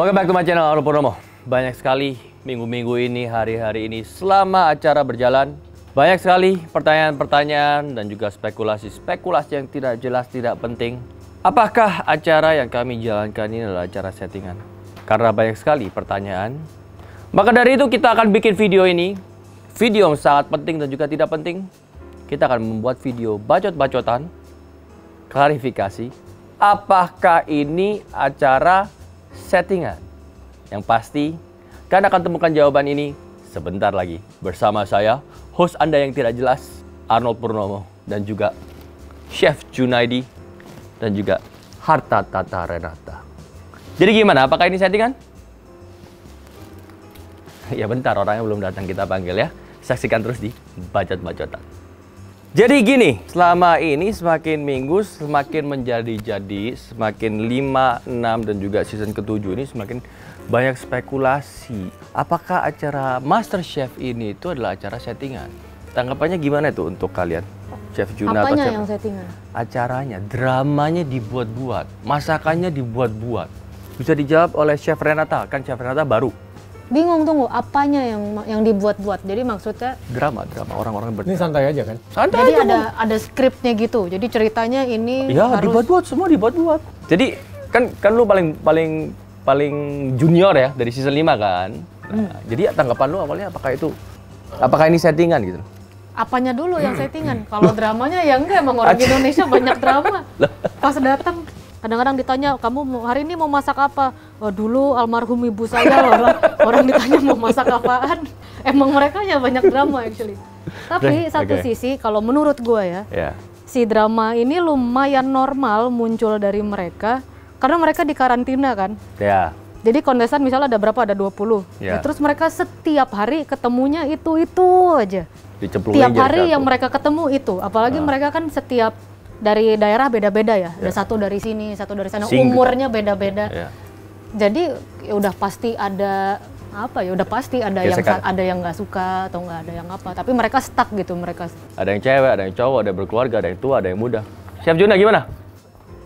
Welcome back to my channel Arno Purnomo. Banyak sekali minggu-minggu ini, hari-hari ini selama acara berjalan banyak sekali pertanyaan-pertanyaan dan juga spekulasi-spekulasi yang tidak jelas, tidak penting. Apakah acara yang kami jalankan ini adalah acara settingan? Karena banyak sekali pertanyaan. Maka dari itu kita akan bikin video ini. Video yang sangat penting dan juga tidak penting. Kita akan membuat video bacot-bacotan. Klarifikasi. Apakah ini acara settingan? Yang pasti, kalian akan temukan jawaban ini sebentar lagi bersama saya, host Anda yang tidak jelas, Arnold Purnomo, dan juga Chef Junaidi, dan juga Harta Tata Renata. Jadi gimana? Apakah ini settingan? Ya bentar, orangnya belum datang kita panggil ya. Saksikan terus di Bacot-Bacotan. Jadi gini, selama ini semakin minggu semakin menjadi-jadi, semakin 5, 6 dan juga season ke-7 ini semakin banyak spekulasi. Apakah acara Master Chef ini itu adalah acara settingan? Tanggapannya gimana itu untuk kalian? Chef Juna atau Apanya Chef? yang settingan? Acaranya, dramanya dibuat-buat, masakannya dibuat-buat. Bisa dijawab oleh Chef Renata, kan Chef Renata baru. Bingung tunggu, apanya yang yang dibuat-buat? Jadi maksudnya Drama, drama orang-orang. Ini santai aja kan? Santai jadi aja, ada Bang. ada skripnya gitu. Jadi ceritanya ini Ya, harus dibuat-buat semua dibuat-buat. Jadi kan kan lu paling paling paling junior ya dari season 5 kan. Hmm. Nah, Jadi tanggapan lu awalnya apakah itu apakah ini settingan gitu? apanya dulu yang settingan? Kalau dramanya ya enggak emang orang Indonesia banyak drama. Pas datang kadang-kadang ditanya kamu hari ini mau masak apa? Wah, dulu almarhum ibu saya orang orang ditanya mau masak apaan. Emang mereka ya banyak drama actually. Tapi satu sisi kalau menurut gua ya, Ya. si drama ini lumayan normal muncul dari mereka karena mereka di karantina kan. Ya. Jadi kondesan misalnya ada berapa? Ada 20. Ya. Ya, terus mereka setiap hari ketemunya itu-itu aja. Tiap hari satu. yang mereka ketemu itu. Apalagi Ah. mereka kan setiap dari daerah beda-beda ya. Ada satu dari sini, satu dari sana. Sing- Umurnya beda-beda. Ya. Jadi ya udah pasti ada apa ya? Udah pasti ada yang ada yang nggak suka atau nggak ada yang apa. Tapi mereka stuck gitu mereka. Ada yang cewek, ada yang cowok, ada yang berkeluarga, ada yang tua, ada yang muda. Chef Juna gimana?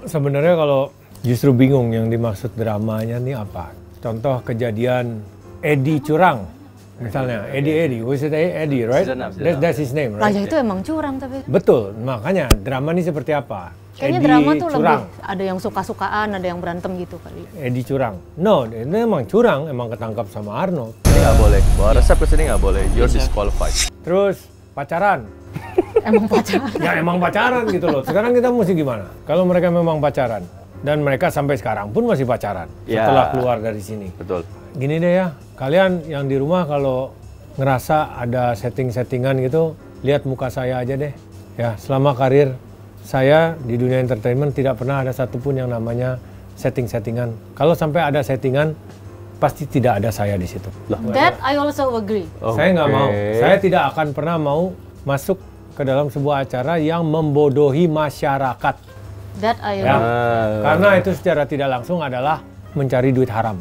Sebenarnya kalau justru bingung yang dimaksud dramanya nih apa. Contoh kejadian Edi Curang. Misalnya, Edi Edi, was it Edi, right? Season enam, season That- enam. that's his name, right? ya itu emang curang tapi. Betul, makanya drama ini seperti apa? Kayaknya Edi drama tuh Curang. lebih ada yang suka-sukaan, ada yang berantem gitu kali. Edi Curang. No, ini emang curang, emang ketangkap sama Arnold. Ini nggak boleh. Bawa resep ke sini nggak boleh. You're disqualified. Terus pacaran. Emang pacaran. ya emang pacaran gitu loh. Sekarang kita mesti gimana? Kalau mereka memang pacaran dan mereka sampai sekarang pun masih pacaran Ya. setelah keluar dari sini. Betul. Gini deh ya, kalian yang di rumah kalau ngerasa ada setting-settingan gitu, lihat muka saya aja deh. Ya, selama karir saya di dunia entertainment tidak pernah ada satupun yang namanya setting-settingan. Kalau sampai ada settingan, pasti tidak ada saya di situ. That I also agree. Saya nggak mau. Saya tidak akan pernah mau masuk ke dalam sebuah acara yang membodohi masyarakat. That I Ya. agree. Ah. Karena itu secara tidak langsung adalah mencari duit haram.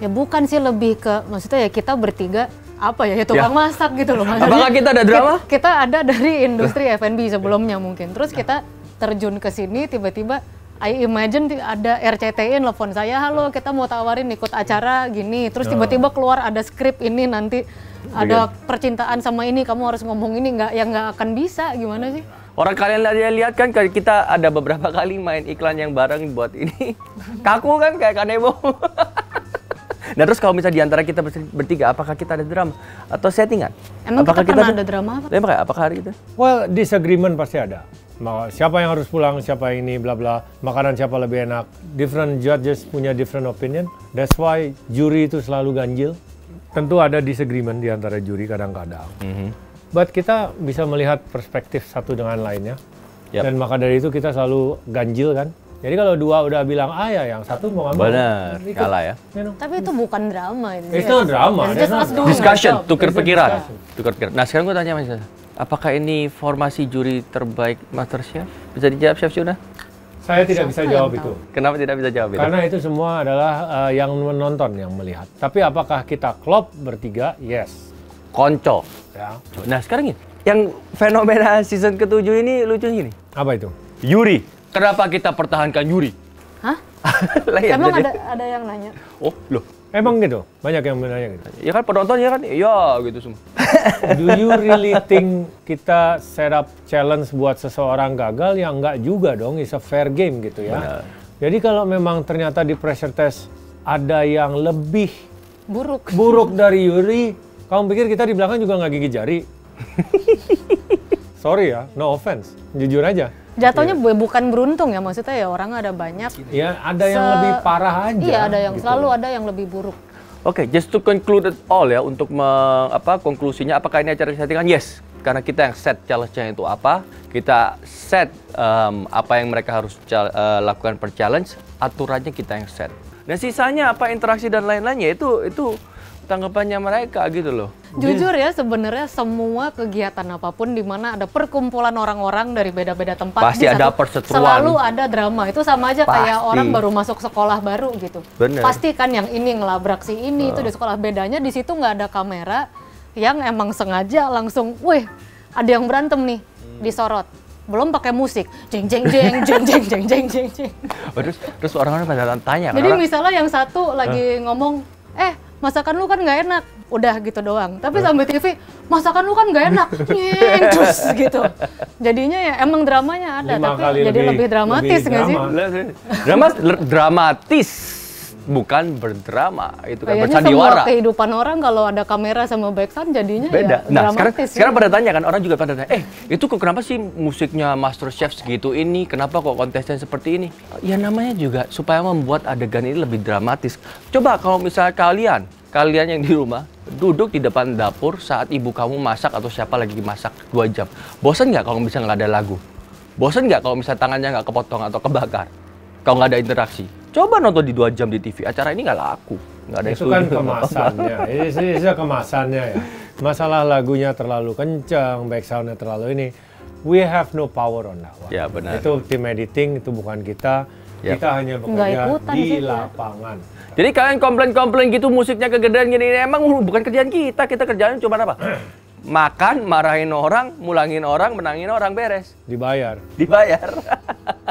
Ya bukan sih lebih ke maksudnya ya kita bertiga apa ya, ya tukang Ya. masak gitu loh. Maksudnya Apakah kita ada drama? Kita, kita ada dari industri F&B sebelumnya mungkin. Terus kita terjun ke sini tiba-tiba I imagine ada RCTI nelfon saya, halo kita mau tawarin ikut acara gini. Terus tiba-tiba keluar ada skrip ini nanti ada percintaan sama ini kamu harus ngomong ini nggak yang nggak akan bisa gimana sih? Orang kalian lihat, lihat kan kita ada beberapa kali main iklan yang bareng buat ini. Kaku kan kayak kanebo. nah terus kalau misalnya di antara kita ber- bertiga, apakah kita ada drama atau settingan? Emang apakah kita pernah ada drama apa? Lah, makanya, apakah hari itu? Well, disagreement pasti ada. Mau siapa yang harus pulang, siapa yang ini, bla bla. Makanan siapa lebih enak. Different judges punya different opinion. That's why juri itu selalu ganjil. Tentu ada disagreement di antara juri kadang-kadang. But kita bisa melihat perspektif satu dengan lainnya. Yap. Dan maka dari itu kita selalu ganjil kan. Jadi kalau dua udah bilang A ya yang satu mau ngambil. Benar, kalah ya. You know. Tapi itu bukan drama itu. It's not drama. It's just Discussion, tukar pikiran. Tukar pikiran. Nah sekarang gue tanya mas, apakah ini formasi juri terbaik Master Chef? Bisa dijawab Chef Juna? Saya tidak bisa Siapa jawab yang itu. Kenapa tidak bisa jawab itu? Karena itu semua adalah uh, yang menonton yang melihat. Tapi apakah kita klop bertiga? Yes. Konco. Ya. Nah sekarang ini, yang fenomena season ketujuh ini lucu gini. Apa itu? Yuri. Kenapa kita pertahankan Yuri? Hah? Lah Emang jadi- ada ada yang nanya. Oh, loh. Emang gitu? Banyak yang menanya gitu. Ya kan penontonnya kan, iya gitu semua. Do you really think kita set up challenge buat seseorang gagal? Ya enggak juga dong, it's a fair game gitu ya. Benar. Jadi kalau memang ternyata di pressure test ada yang lebih Buruk. buruk dari Yuri, kamu pikir kita di belakang juga nggak gigi jari? Sorry ya, no offense, jujur aja. Jatuhnya bu- bukan beruntung ya maksudnya ya orang ada banyak. Ya ada yang lebih parah aja. Iya ada yang gitu. selalu ada yang lebih buruk. Oke, just to conclude it all ya untuk me- apa konklusinya apakah ini acara settingan? Yes, karena kita yang set challenge-nya itu apa, kita set em, apa yang mereka harus eh, lakukan per challenge, aturannya kita yang set. Dan sisanya apa interaksi dan lain-lainnya itu itu tanggapannya mereka gitu loh. Jujur ya sebenarnya semua kegiatan apa pun di mana ada perkumpulan orang-orang dari beda-beda tempat Pasti di ada perseteruan. Selalu ada drama. Itu sama aja kayak Pasti. orang baru masuk sekolah baru gitu. Bener. Pasti kan yang ini ngelabrak si ini itu di sekolah bedanya di situ nggak ada kamera yang emang sengaja langsung, wih ada yang berantem nih disorot. Belum pakai musik, jeng jeng jeng jeng jeng jeng jeng jeng jeng. Oh, terus terus orang-orang pada tanya kan Jadi orang, misalnya yang satu lagi ngomong, eh masakan lu kan nggak enak, udah gitu doang. Tapi sampai TV, masakan lu kan nggak enak, nyeng, terus gitu. Jadinya ya emang dramanya ada, Lima tapi kali jadi lebih- lebih, dramatis nggak sih? drama. drama dramatis bukan berdrama itu kan Kayaknya semua bersandiwara. kehidupan orang kalau ada kamera sama backsound jadinya beda. ya nah sekarang dramatis. sekarang ya. pada tanya kan orang juga pada tanya, eh itu kok kenapa sih musiknya Master Chef segitu ini? Kenapa kok kontesten seperti ini? Ya namanya juga supaya membuat adegan ini lebih dramatis. Coba kalau misalnya kalian, kalian yang di rumah duduk di depan dapur saat ibu kamu masak atau siapa lagi masak dua jam, bosan nggak kalau bisa nggak ada lagu? Bosan nggak kalau misalnya tangannya nggak kepotong atau kebakar? Kalau nggak ada interaksi? Coba nonton di dua jam di TV, acara ini nggak laku. Nggak ada yang itu kan kemasannya, itu, itu kemasannya ya. Masalah lagunya terlalu kencang, backsoundnya terlalu ini. We have no power on that one. Ya, benar. Itu tim editing, itu bukan kita. Yap. Kita hanya bekerja ikutan di lapangan. Jadi kalian komplain-komplain gitu musiknya kegedean gini, emang bukan kerjaan kita, kita kerjaan cuma apa? Makan, marahin orang, mulangin orang, menangin orang, beres. Dibayar. Dibayar.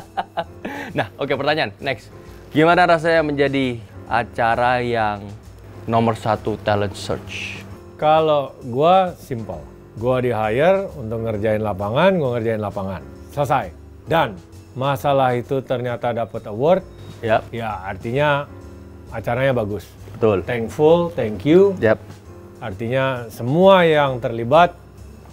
nah, oke pertanyaan, next. Gimana rasanya menjadi acara yang nomor satu talent search? Kalau gua simple, gua di hire untuk ngerjain lapangan, gua ngerjain lapangan. Selesai. Dan masalah itu ternyata dapat award, Yap, ya artinya acaranya bagus. betul. Thankful, thank you. Yap. Artinya semua yang terlibat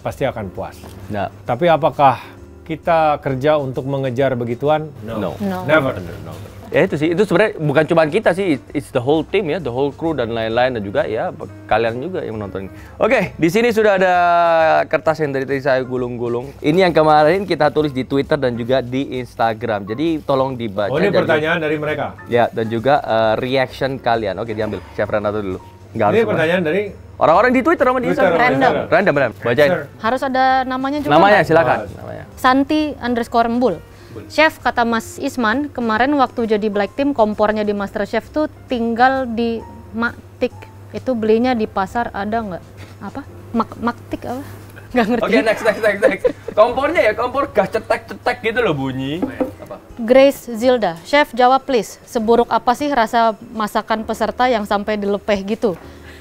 pasti akan puas. Nah, Tapi apakah kita kerja untuk mengejar begituan? No. No. Never. Ya itu sih, itu sebenarnya bukan cuma kita sih, it's the whole team ya, the whole crew dan lain-lain dan juga ya kalian juga yang menonton. Oke, di sini sudah ada kertas yang dari tadi saya gulung-gulung. Ini yang kemarin kita tulis di Twitter dan juga di Instagram. Jadi tolong dibaca. Oh ini pertanyaan dari mereka. Ya, dan juga eh, reaction kalian. Oke, diambil. Chef Renato dulu. Nggak Ini pertanyaan dari Orang-orang di Twitter sama di Twitter, Instagram. Random. Random, random. Bacain. Harus ada namanya juga Namanya silakan. Oh. Namanya. Santi underscore Embul. Chef kata Mas Isman kemarin waktu jadi black team kompornya di Master Chef tuh tinggal di Maktik. Itu belinya di pasar ada nggak? Apa? Mak Maktik apa? Nggak ngerti. Oke, next, next, next, next. Kompornya ya, kompor gas cetek-cetek gitu loh bunyi. Apa? Grace Zilda, Chef jawab please. Seburuk apa sih rasa masakan peserta yang sampai dilepeh gitu?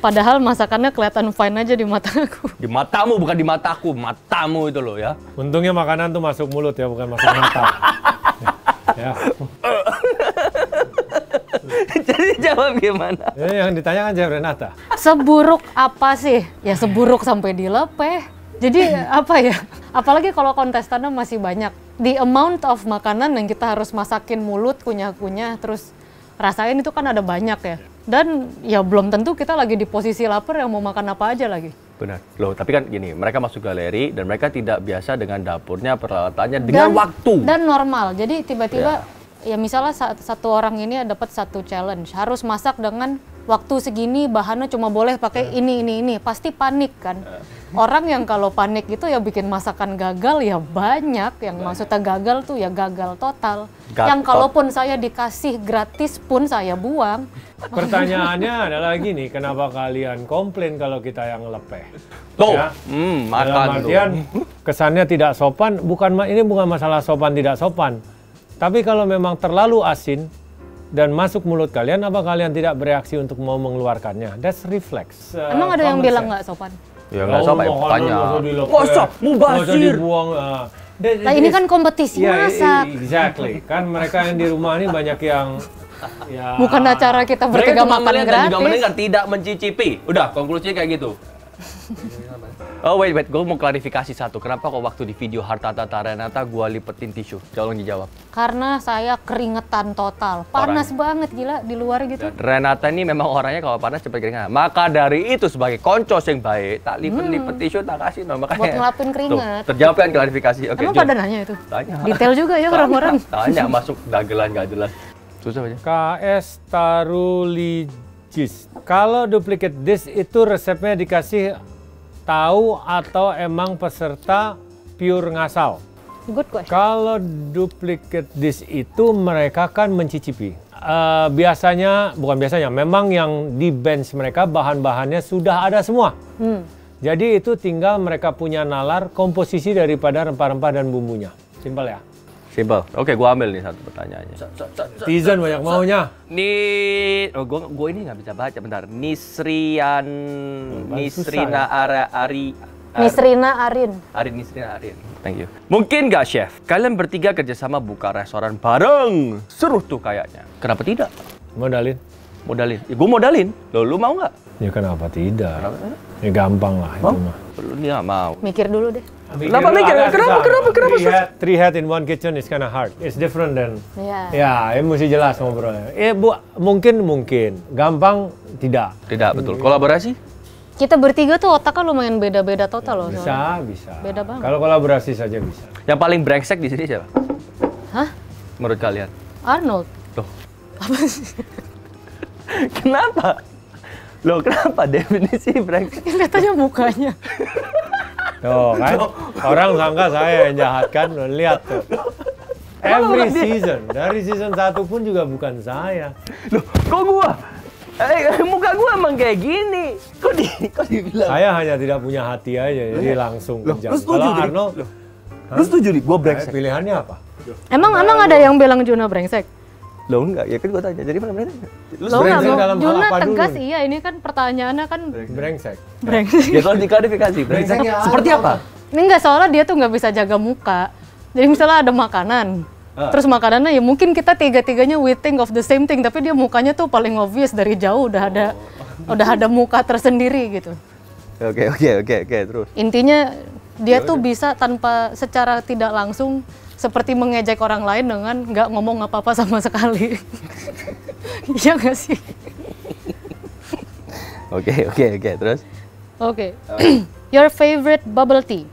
Padahal masakannya kelihatan fine aja di mata aku. Di matamu, bukan di mataku. Matamu itu loh ya. Untungnya makanan tuh masuk mulut ya, bukan masuk mata. ya. Jadi jawab gimana? Ini yang ditanyakan Chef Renata. Seburuk apa sih? Ya seburuk sampai dilepeh. Jadi apa ya? Apalagi kalau kontestannya masih banyak. The amount of makanan yang kita harus masakin mulut, kunyah-kunyah, terus rasain itu kan ada banyak ya. Dan ya belum tentu kita lagi di posisi lapar yang mau makan apa aja lagi. Benar. Loh, tapi kan gini, mereka masuk galeri dan mereka tidak biasa dengan dapurnya, peralatannya dengan waktu. Dan normal. Jadi tiba-tiba ya, misalnya sa- satu orang ini dapat satu challenge, harus masak dengan waktu segini, bahannya cuma boleh pakai ini ini ini, pasti panik kan. Orang yang kalau panik gitu ya bikin masakan gagal ya banyak, yang maksudnya gagal tuh ya gagal total. Yang kalaupun saya dikasih gratis pun saya buang. Pertanyaannya adalah gini, kenapa kalian komplain kalau kita yang lepeh? Tuh, Ya. Dalam makan tuh. artian kesannya tidak sopan, bukan ini bukan masalah sopan tidak sopan. Tapi kalau memang terlalu asin, dan masuk mulut kalian, apa kalian tidak bereaksi untuk mau mengeluarkannya? That's reflex. Uh, Emang ada yang bilang sense. nggak sopan? Ya nggak sopan, ya, makanan tanya. masa mubazir? dibuang. ah. Nah ini kan is- kompetisi Ya, i- masak. exactly. Kan mereka yang di rumah ini banyak yang ya Bukan acara kita Mereka bertiga cuma makan melihat dan juga gratis. mendengar, tidak mencicipi. Udah, konklusinya kayak gitu. Oh wait wait, gue mau klarifikasi satu. Kenapa kok waktu di video Harta Tata Renata gue lipetin tisu? Tolong dijawab. Karena saya keringetan total. Panas banget gila di luar gitu. Dan Renata ini memang orangnya kalau panas cepat keringat. Maka dari itu sebagai koncos yang baik, tak lipet-lipet tisu, tak kasih no. Makanya, Hmm. Buat ngelapin keringat. Tuh, terjawab kan klarifikasi. Oke, Emang Jun. pada nanya itu? Tanya. Detail juga ya orang-orang. Tanya masuk dagelan gak jelas. Susah aja. KS Tarulijis. Kalau duplicate disk itu resepnya dikasih tahu atau emang peserta pure ngasal? Good question. Kalau duplicate disk itu mereka kan mencicipi. Eh, biasanya, bukan biasanya, memang yang di bench mereka bahan-bahannya sudah ada semua. Hmm. Jadi itu tinggal mereka punya nalar komposisi daripada rempah-rempah dan bumbunya. Simpel ya. Simple. Oke, gua ambil nih satu pertanyaannya. Tizen banyak maunya. Ni, oh, gua, gua ini nggak bisa baca bentar. Nisrian, Nisrina Ara, Ari, Miss Rina Arin. Arin Nisrina Arin. Thank you. Mungkin nggak chef? Kalian bertiga kerjasama buka restoran bareng. Seru tuh kayaknya. Kenapa tidak? Modalin. Modalin. Ya, gua modalin. Lo, lu mau nggak? Ya kenapa tidak? Ya gampang lah itu mah. Lu nih nggak mau. Mikir dulu deh. Kenapa mikir? Kenapa, kenapa, kenapa Three head, three head in one kitchen is kind of hard. It's different than Iya. Ya, ini mesti jelas ngobrolnya. Eh, bu, mungkin mungkin, gampang tidak. Tidak betul. Kolaborasi? Kita bertiga tuh otaknya lumayan beda-beda total loh. soalnya. Bisa, bisa. Beda banget. Kalau kolaborasi saja bisa. Yang paling brengsek di sini siapa? Hah? Menurut kalian? Arnold. Loh. kenapa? Loh, kenapa definisi brengsek? Lihat aja mukanya. Tuh kan, orang sangka saya yang jahat kan, Loh, lihat tuh. Every season, dari season satu pun juga bukan saya. Loh, kok gua? Eh, muka gua emang kayak gini. Kok di kok dibilang? Saya hanya tidak punya hati aja, jadi langsung kejam. lu setuju, Kalau? Arnold, Lu setuju nih gua eh, brengsek? pilihannya apa? Emang emang ada yang bilang Juna brengsek? Loh enggak, ya kan gua tanya. Jadi mana brengsek? Lu Lo nggak brengsek mau dalam hal Juna apa dulu tegas nih? iya ini kan pertanyaannya kan Brengsek. brengsek. Ya tolong diklarifikasi. Brengsek seperti apa? Ini enggak soalnya dia tuh nggak bisa jaga muka. Jadi misalnya ada makanan, Ah. terus makanannya ya mungkin kita tiga-tiganya we think of the same thing, tapi dia mukanya tuh paling obvious dari jauh udah ada udah ada muka tersendiri gitu. Oke, oke, oke, oke, terus. Intinya dia tuh bisa tanpa secara tidak langsung seperti mengejek orang lain dengan nggak ngomong apa-apa sama sekali. Iya nggak sih? Oke, oke, oke, terus. Oke. Your favorite bubble tea?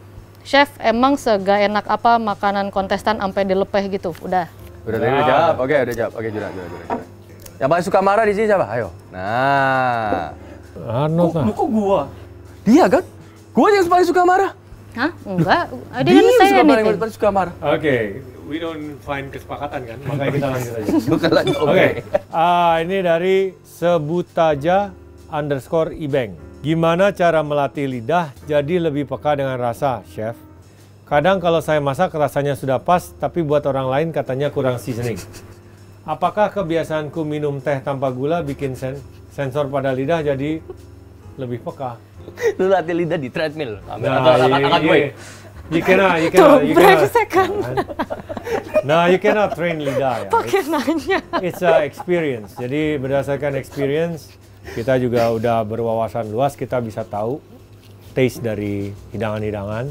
Chef, emang sega enak apa makanan kontestan sampai dilepeh gitu? Udah. Udah tadi udah jawab. Oke, udah jawab. Oke, jurang, jurang, jurang. jurang. Yang paling suka marah di sini siapa? Ayo. Nah. Lah. kok gua? Dia kan? Gua yang paling suka marah. Hah? Enggak. Didn't yang say suka paling, anything. paling suka marah. Oke, we don't find kesepakatan kan, makanya kita lanjut aja. Bukan lagi. Oke. Oke, ah, ini dari sebutaja underscore ibeng. Gimana cara melatih lidah jadi lebih peka dengan rasa, chef? Kadang kalau saya masak rasanya sudah pas, tapi buat orang lain katanya kurang seasoning. Apakah kebiasaanku minum teh tanpa gula bikin sen sensor pada lidah jadi lebih peka? Lu latih lidah di treadmill. Ambil Nah, atau you, angkat-angkat gue. you, you cannot, you cannot, you cannot. brengsek kan. Nah, you cannot train lidah ya. Pakai nanya. It's a experience. Jadi berdasarkan experience, kita juga udah berwawasan luas, kita bisa tahu taste dari hidangan-hidangan.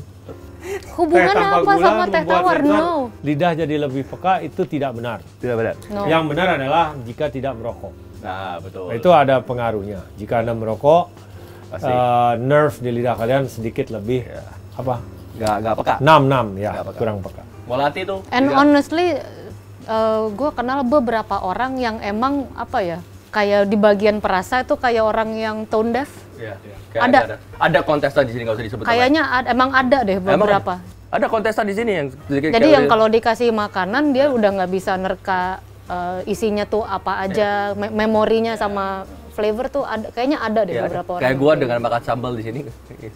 Hubungan tanpa apa gula sama teh tawar? No. Lidah jadi lebih peka itu tidak benar. Tidak benar. No. Yang benar adalah jika tidak merokok. Nah, betul. Itu ada pengaruhnya. Jika Anda merokok, Eh, nerve di lidah kalian sedikit lebih apa? Nggak, nggak peka. Nam-nam ya, Nggak peka. kurang peka. Mau latih tuh. And honestly, gue kenal beberapa orang yang emang apa ya, kayak di bagian perasa itu kayak orang yang tone deaf. Iya. Kayak Ada. ada. Ada kontestan di sini nggak usah disebut. Kayaknya ad- emang ada deh Emang beberapa. Ada kontestan di sini yang Jadi yang kalau dikasih makanan dia udah nggak bisa nerka eh, isinya tuh apa aja, me- memorinya sama flavor tuh ada, kayaknya ada deh Iya, beberapa orang. kayak kayak dengan makan sambal di sini.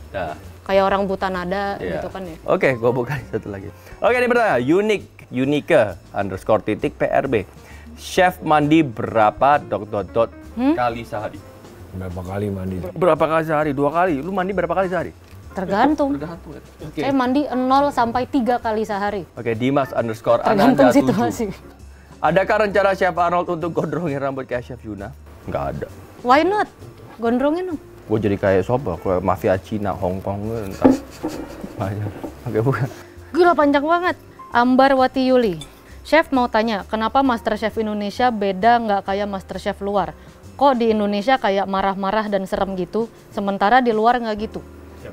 Nah. kayak orang buta nada Iya. gitu kan ya. Oke, gua buka satu lagi. Oke, ini pertanyaan. Unik, Unika underscore titik PRB. Chef mandi berapa dot dot dot Hmm? kali sehari? Berapa kali mandi? Berapa kali sehari? Dua kali. Lu mandi berapa kali sehari? Tergantung. Tergantung. Oke. Saya mandi 0 sampai 3 kali sehari. Oke, Dimas underscore Tergantung Ananda situasi. Adakah rencana Chef Arnold untuk gondrongin rambut kayak Chef Yuna? Nggak ada. Why not? Gondrongin dong. Gue jadi kayak soba, kayak mafia Cina, Hong Kong, entah. Banyak. Oke, bukan. Gila panjang banget. Ambar Wati Yuli. Chef mau tanya, kenapa Masterchef Indonesia beda nggak kayak Masterchef luar? Kok di Indonesia kayak marah-marah dan serem gitu, sementara di luar nggak gitu?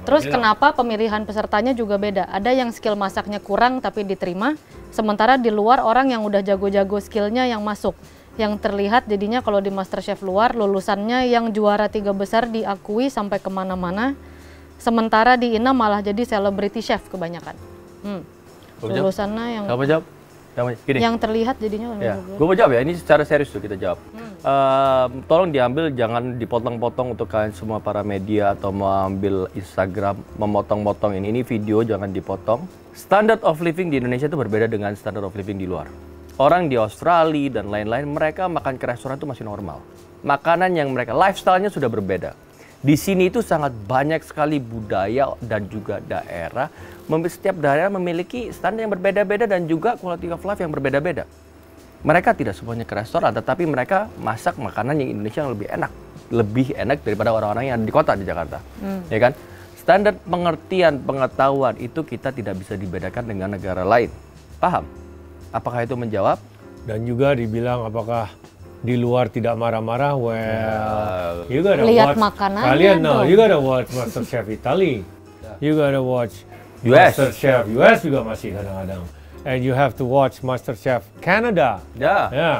Terus kenapa pemilihan pesertanya juga beda? Ada yang skill masaknya kurang tapi diterima, sementara di luar orang yang udah jago-jago skillnya yang masuk. Yang terlihat jadinya kalau di Masterchef luar, lulusannya yang juara tiga besar diakui sampai ke mana-mana, sementara di INA malah jadi celebrity chef kebanyakan. Hmm. Lulusannya yang Kamu jawab? Kamu Gini. yang terlihat jadinya Ya, gue mau jawab ya. Ini secara serius tuh kita jawab. Ehm, tolong diambil, jangan dipotong-potong untuk kalian semua para media atau mau ambil Instagram, memotong-potong ini. Ini video jangan dipotong. Standard of living di Indonesia itu berbeda dengan standard of living di luar. Orang di Australia dan lain-lain, mereka makan ke restoran itu masih normal. Makanan yang mereka, lifestyle-nya sudah berbeda. Di sini itu sangat banyak sekali budaya dan juga daerah. Setiap daerah memiliki standar yang berbeda-beda dan juga quality of life yang berbeda-beda. Mereka tidak semuanya ke restoran, tetapi mereka masak makanan yang Indonesia yang lebih enak, lebih enak daripada orang-orang yang ada di kota di Jakarta, ya kan? Standar pengertian pengetahuan itu kita tidak bisa dibedakan dengan negara lain. Paham? Apakah itu menjawab? Dan juga dibilang apakah di luar tidak marah-marah? Well, you gotta Lihat watch. makanannya Kalian no, dong. you gotta watch MasterChef Italy. You gotta watch US. MasterChef US juga masih kadang-kadang. And you have to watch MasterChef Canada. Ya. Ya,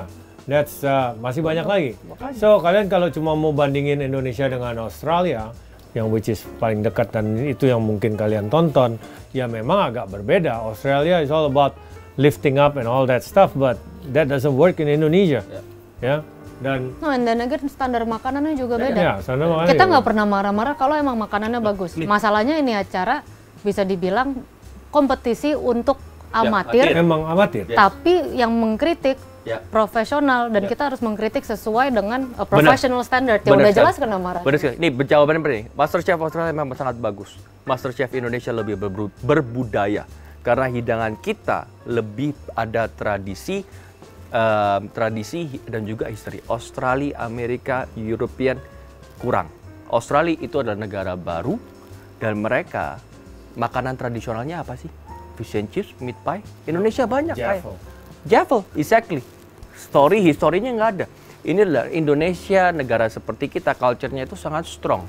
that's uh, masih banyak lagi. So kalian kalau cuma mau bandingin Indonesia dengan Australia, yang which is paling dekat dan itu yang mungkin kalian tonton, ya memang agak berbeda. Australia is all about lifting up and all that stuff, but that doesn't work in Indonesia. Ya, dan No, and then again standar makanannya juga beda. ya sana makanya Kita nggak pernah marah-marah kalau emang makanannya bagus. Masalahnya ini acara bisa dibilang kompetisi untuk amatir, amatir. emang amatir. tapi yang mengkritik Ya. profesional dan kita harus mengkritik sesuai dengan uh, professional standard. Ya Benar udah jelas kena marah. Benar sekali. Ini jawabannya seperti ini. Masterchef Australia memang sangat bagus. Masterchef Indonesia lebih berbudaya karena hidangan kita lebih ada tradisi, em, tradisi dan juga history. Australia, Amerika, European kurang. Australia itu adalah negara baru dan mereka makanan tradisionalnya apa sih? Fish and chips, meat pie. Indonesia banyak kayak. Jaffle, exactly. Story, historinya nggak ada. Ini adalah Indonesia, negara seperti kita, culture-nya itu sangat strong.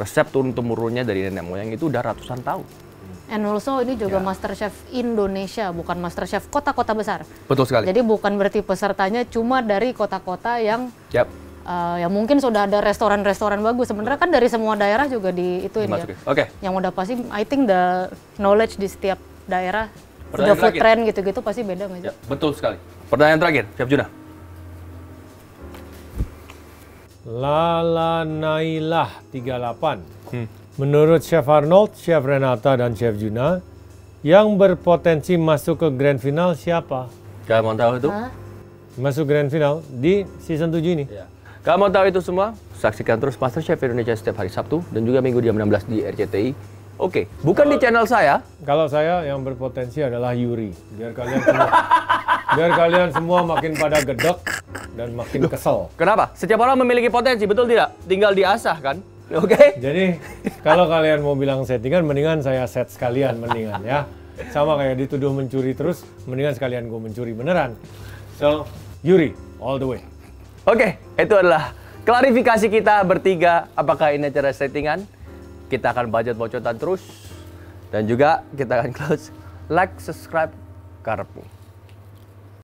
Resep turun-temurunnya dari nenek moyang itu udah ratusan tahun. And also ini juga Ya. MasterChef Indonesia, bukan MasterChef kota-kota besar. Betul sekali. Jadi bukan berarti pesertanya cuma dari kota-kota yang Yap. uh, ya mungkin sudah ada restoran-restoran bagus. Sebenarnya kan dari semua daerah juga di itu ini ya. Oke. Yang udah pasti, I think the knowledge di setiap daerah, Pertanyaan the food terakhir. trend gitu-gitu pasti beda Mas. Ya, betul sekali. Pertanyaan terakhir, Chef Juna. Lala Nailah 38. Menurut Chef Arnold, Chef Renata, dan Chef Juna, yang berpotensi masuk ke grand final siapa? Kalian mau tahu itu? Hah? Masuk grand final di season 7 ini. Ya. Kamu mau tahu itu semua? Saksikan terus MasterChef Indonesia setiap hari Sabtu dan juga Minggu jam 16 di RCTI. Oke, bukan di channel saya. Kalau saya yang berpotensi adalah Yuri. Biar kalian semua, biar kalian semua makin pada gedek dan makin kesel. Kenapa? Setiap orang memiliki potensi, betul tidak? Tinggal diasah kan? Oke? Jadi kalau kalian mau bilang settingan, mendingan saya set sekalian mendingan ya. Sama kayak dituduh mencuri terus, mendingan sekalian gue mencuri beneran. So, Yuri, all the way. Oke, itu adalah klarifikasi kita bertiga. Apakah ini acara settingan? Kita akan bacot-bacotan terus. Dan juga kita akan close. Like, subscribe, karepmu.